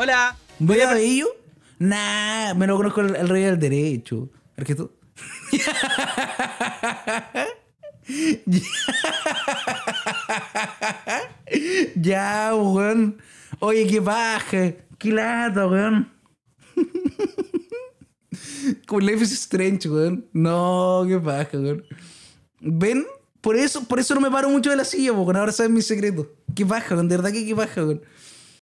Hola. ¿Voy a ello? Nah, me lo conozco el, el rey del derecho. ¿Es tú? ya, weón. Oye, qué paja. Qué lata, weón. Como Life is Strange, weón. No, qué paja, weón. ¿Ven? Por eso, por eso no me paro mucho de la silla, weón. Ahora sabes mi secreto. Qué paja, weón. De verdad que qué paja, weón.